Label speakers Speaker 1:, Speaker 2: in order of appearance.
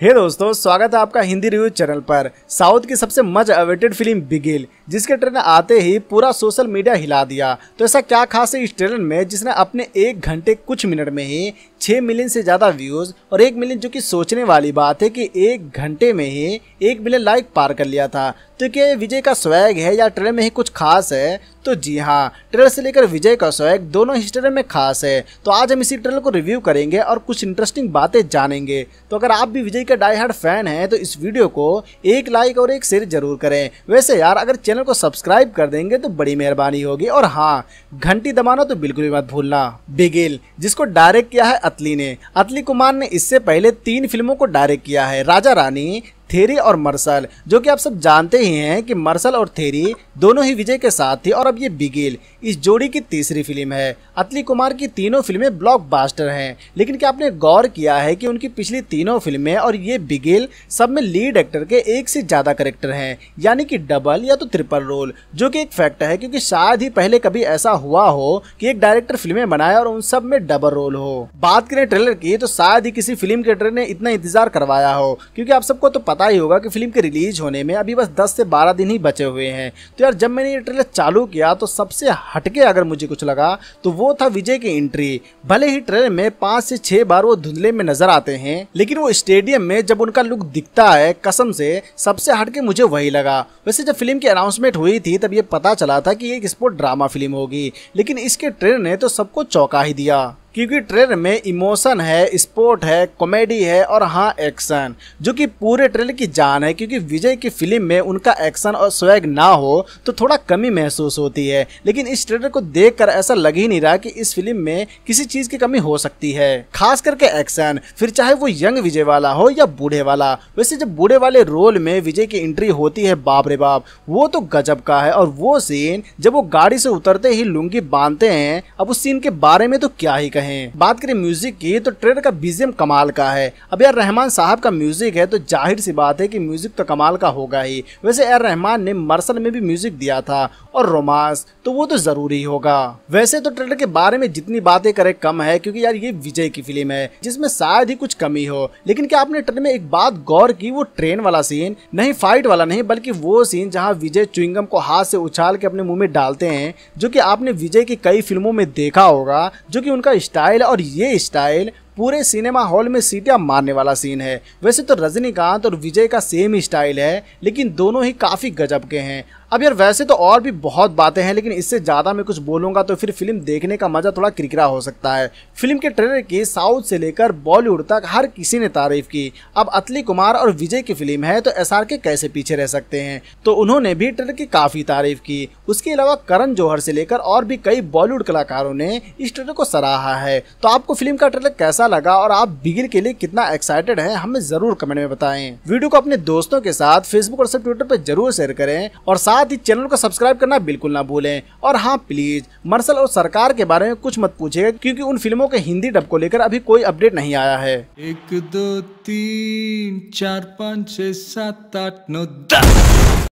Speaker 1: हे hey दोस्तों, स्वागत है आपका हिंदी रिव्यू चैनल पर। साउथ की सबसे मच अवेटेड फ़िल्म बिगिल, जिसके ट्रेलर आते ही पूरा सोशल मीडिया हिला दिया। तो ऐसा क्या खास है इस ट्रेलर में, जिसने अपने एक घंटे कुछ मिनट में ही छः मिलियन से ज़्यादा व्यूज़ और एक मिलियन जो कि सोचने वाली बात है कि एक घंटे में ही एक मिलियन लाइक पार कर लिया था। तो क्या विजय का स्वैग है या ट्रेलर में ही कुछ खास है? तो जी हाँ ट्रेलर से लेकर विजय का स्वैग दोनों ही ट्रेलर में खास है। तो आज हम इसी ट्रेलर को रिव्यू करेंगे और कुछ इंटरेस्टिंग बातें जानेंगे। तो अगर आप भी विजय का डाई हार्ड फ़ैन हैं तो इस वीडियो को एक लाइक और एक शेयर ज़रूर करें। वैसे यार, अगर चैनल को सब्सक्राइब कर देंगे तो बड़ी मेहरबानी होगी। और हाँ घंटी दबाना तो बिल्कुल भी मत भूलना। बिगिल, जिसको डायरेक्ट किया है अतली ने। अतली कुमार ने इससे पहले तीन फ़िल्मों को डायरेक्ट किया है। राजा रानी थेरी और मर्सल, जो कि आप सब जानते ही हैं कि मर्सल और थेरी दोनों ही विजय के साथ थी और अब ये बिगिल इस जोड़ी की तीसरी फ़िल्म है। अतली कुमार की तीनों फ़िल्में ब्लॉकबस्टर हैं, लेकिन क्या आपने गौर किया है कि उनकी पिछली तीनों फ़िल्में और ये बिगिल सब में लीड एक्टर के एक से ज़्यादा करेक्टर हैं, यानी कि डबल या तो ट्रिपल रोल जो कि एक फैक्ट है, क्योंकि शायद ही पहले कभी ऐसा हुआ हो कि एक डायरेक्टर फ़िल्में बनाए और उन सब में डबल रोल हो। बात करें ट्रेलर की तो शायद ही किसी फ़िल्म के ट्रेलर ने इतना इंतज़ार करवाया हो, क्योंकि आप सबको तो पता ही होगा कि फ़िल्म के रिलीज़ होने में अभी बस 10 से 12 दिन ही बचे हुए हैं। तो यार, जब मैंने ये ट्रेलर चालू किया तो सबसे हटके अगर मुझे कुछ लगा तो वो था विजय की एंट्री भले ही ट्रेलर में पाँच से छह बार वो धुंधले में नज़र आते हैं, लेकिन वो स्टेडियम में जब उनका लुक दिखता है, कसम से, सबसे हटके मुझे वही लगा। वैसे जब फ़िल्म की अनाउंसमेंट हुई थी, तब ये पता चला था कि एक स्पोर्ट ड्रामा फ़िल्म होगी, लेकिन इसके ट्रेलर ने तो सबको चौंका ही दिया। क्योंकि ट्रेलर में इमोशन है, स्पोर्ट है, कॉमेडी है और हाँ एक्शन, जो कि पूरे ट्रेलर की जान है, क्योंकि विजय की फ़िल्म में उनका एक्शन और स्वैग ना हो तो थोड़ा कमी महसूस होती है। लेकिन इस ट्रेलर को देखकर ऐसा लग ही नहीं रहा कि इस फ़िल्म में किसी चीज़ की कमी हो सकती है। खास करके एक्शन, फिर चाहे वो यंग विजय वाला हो या बूढ़े वाला, वैसे जब बूढ़े वाले रोल में विजय की एंट्री होती है, बाप रे बाप, वो तो गजब का है। और वो सीन, जब वो गाड़ी से उतरते ही लुंगी बांधते हैं, अब उस सीन के बारे में तो क्या ही कहें। कहें बात करें म्यूज़िक की तो ट्रेलर का बीजीएम कमाल का है। अब यार रहमान साहब का म्यूज़िक है तो ज़ाहिर सी बात है कि म्यूज़िक तो कमाल का होगा ही। वैसे यार रहमान ने मरसल में भी म्यूज़िक दिया था और रोमांस तो वो तो ज़रूरी होगा। वैसे तो ट्रेलर के बारे में जितनी बातें करे कम है, क्योंकि यार ये विजय की फ़िल्म है, जिसमें शायद ही कुछ कमी हो। लेकिन क्या आपने ट्रेलर में एक बात गौर की, वो ट्रेन वाला सीन नहीं फाइट वाला नहीं, बल्कि वो सीन जहाँ विजय चुइंगम को हाथ से उछाल के अपने मुँह में डालते हैं, जो कि आपने विजय की कई फ़िल्मों में देखा होगा, जो कि उनका स्टाइल और ये स्टाइल पूरे सिनेमा हॉल में सीटियाँ मारने वाला सीन है। वैसे तो रजनीकांत और विजय का सेम ही स्टाइल है, लेकिन दोनों ही काफ़ी गजब के हैं। अब यार वैसे तो और भी बहुत बातें हैं, लेकिन इससे ज़्यादा मैं कुछ बोलूँगा तो फिर फ़िल्म देखने का मज़ा थोड़ा किरकिरा हो सकता है। फ़िल्म के ट्रेलर की साउथ से लेकर बॉलीवुड तक हर किसी ने तारीफ़ की। अब अतली कुमार और विजय की फ़िल्म है तो एस के कैसे पीछे रह सकते हैं? तो उन्होंने भी ट्रेलर की काफ़ी तारीफ़ की। उसके अलावा करण जौहर से लेकर और भी कई बॉलीवुड कलाकारों ने इस ट्रेलर को सराहा है। तो आपको फ़िल्म का ट्रेलर कैसा लगा और आप बिगिल के लिए कितना एक्साइटेड है, हमें ज़रूर कमेंट में बताएँ। वीडियो को अपने दोस्तों के साथ फेसबुक और ट्विटर पर ज़रूर शेयर करें और साथ ही चैनल को सब्सक्राइब करना बिल्कुल ना भूलें। और हाँ प्लीज़ मर्सल और सरकार के बारे में कुछ मत पूछेगा क्योंकि उन फ़िल्मों के हिंदी डब को लेकर अभी कोई अपडेट नहीं आया है।
Speaker 2: एक, दो, तीन, चार, पाँच छह सात, आठ, नौ, दस।